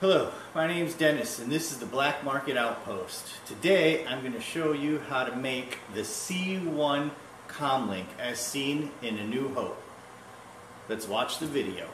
Hello, my name is Dennis and this is the Black Market Outpost. Today I'm going to show you how to make the C1 comlink as seen in A New Hope. Let's watch the video.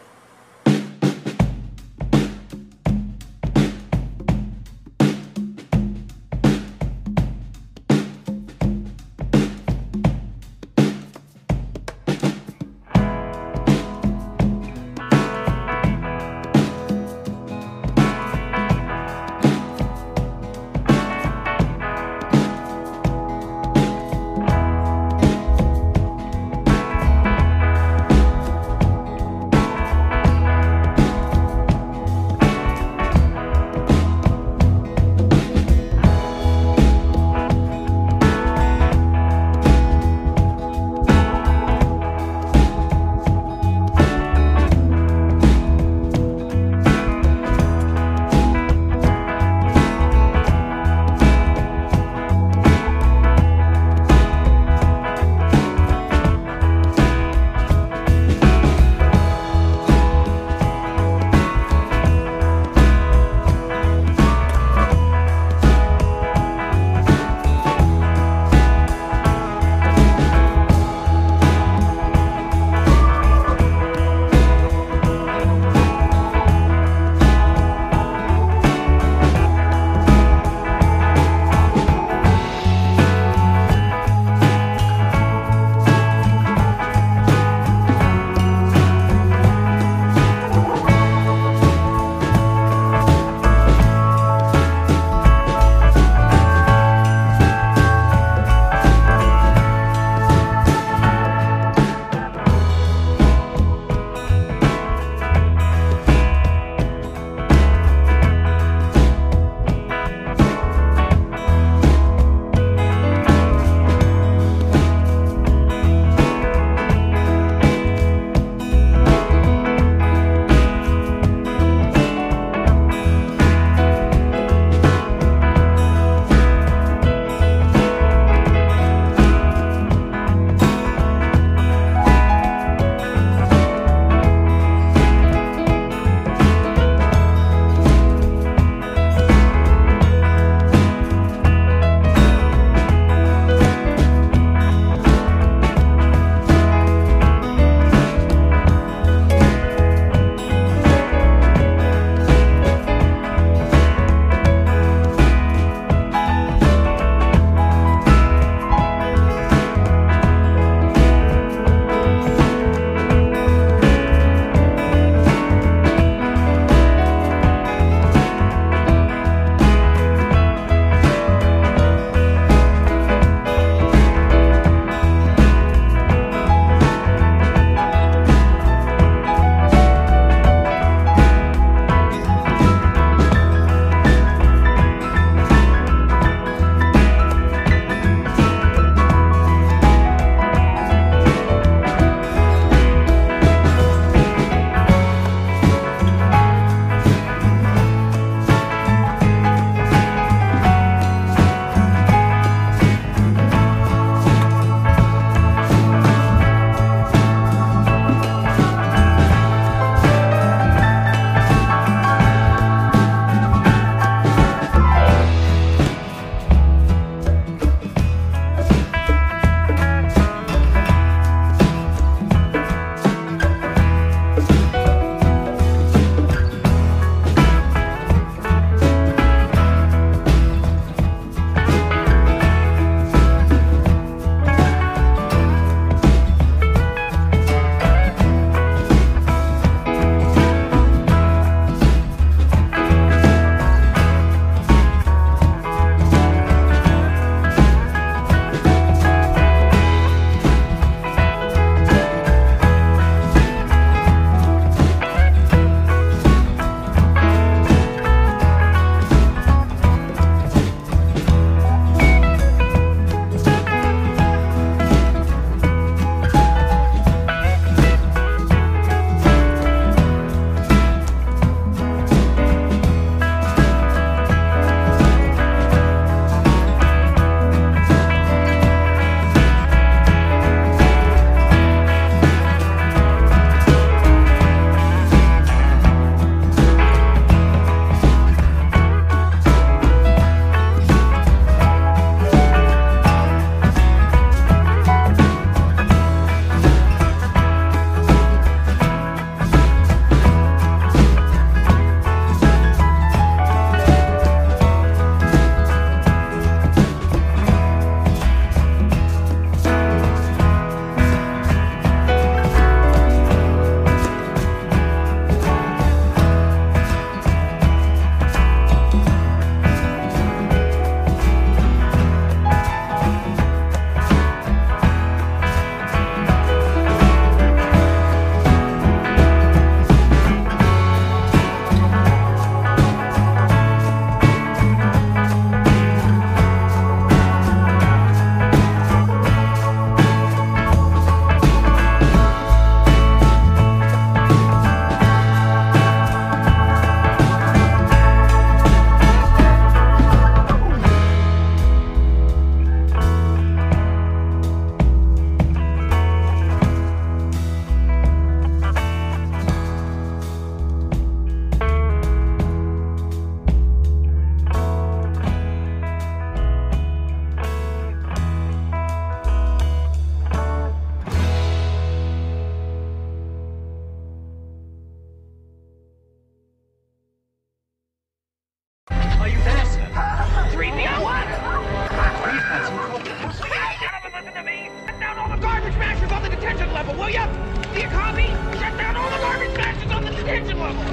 Detention level, will ya? Do you copy? Shut down all the garbage mashers on the detention level!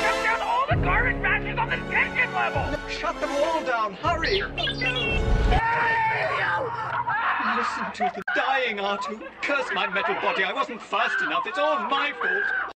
Shut down all the garbage mashers on the detention level! Shut them all down, hurry! Listen to the dying R2. Curse my metal body, I wasn't fast enough, it's all my fault.